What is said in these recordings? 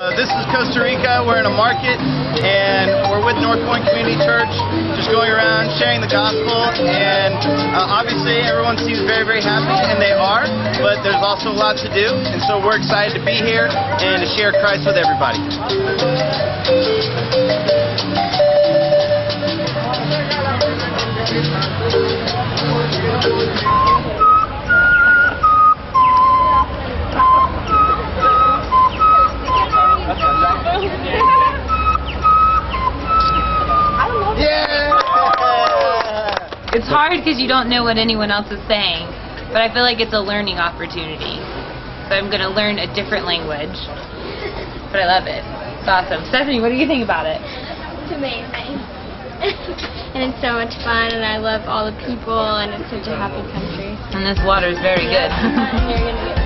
Uh, this is Costa Rica. We're in a market, and we're with North Point Community Church, just going around sharing the gospel. And uh, obviously, everyone seems very, very happy, and they are. But there's also a lot to do, and so we're excited to be here and to share Christ with everybody. Yeah! It's hard because you don't know what anyone else is saying, but I feel like it's a learning opportunity. So I'm going to learn a different language, but I love it. It's awesome. Stephanie, what do you think about it? It's amazing. and it's so much fun, and I love all the people, and it's such a happy country. And this water is very good.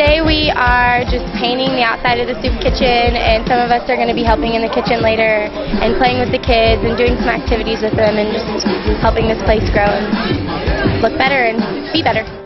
Today we are just painting the outside of the soup kitchen and some of us are going to be helping in the kitchen later and playing with the kids and doing some activities with them and just helping this place grow and look better and be better.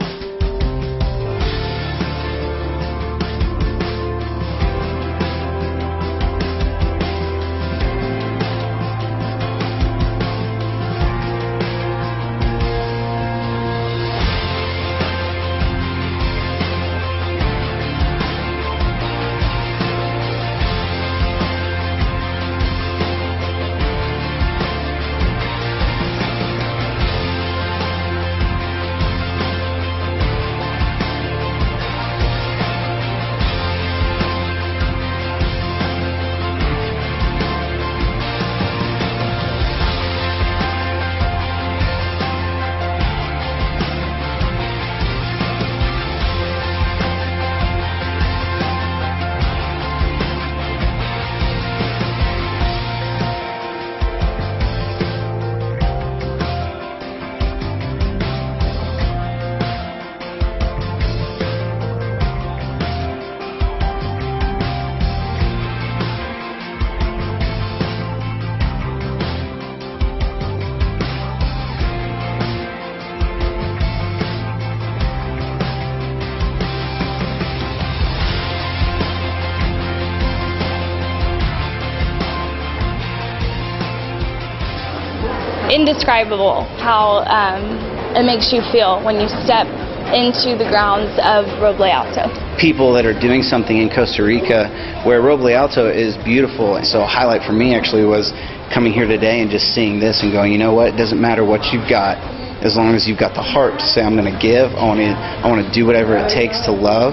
Indescribable how um, it makes you feel when you step into the grounds of Roble Alto. people that are doing something in Costa Rica where Roble Alto is beautiful. So a highlight for me actually was coming here today and just seeing this and going, you know what, it doesn't matter what you've got as long as you've got the heart to say I'm going to give, I want to I want to do whatever it takes to love,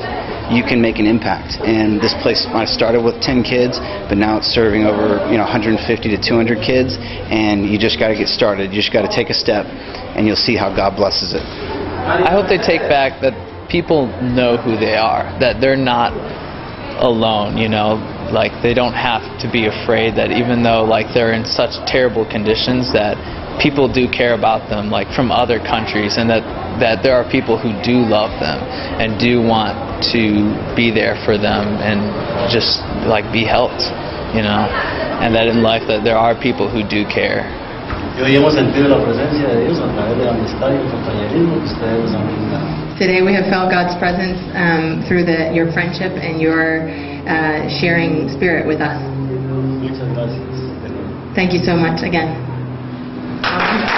you can make an impact. And this place I started with 10 kids, but now it's serving over, you know, 150 to 200 kids and you just got to get started. You just got to take a step and you'll see how God blesses it. I hope they take back that people know who they are, that they're not alone, you know, like they don't have to be afraid that even though like they're in such terrible conditions that people do care about them like from other countries and that that there are people who do love them and do want to be there for them and just like be helped, you know, and that in life that there are people who do care. Y hoy hemos sentido la presencia de Dios a través de la amistad y el compañerismo que ustedes han brindado. Today we have felt God's presence um, through the, your friendship and your uh, sharing spirit with us. Muchas gracias. de nuevo. Thank you so much again. Thank you.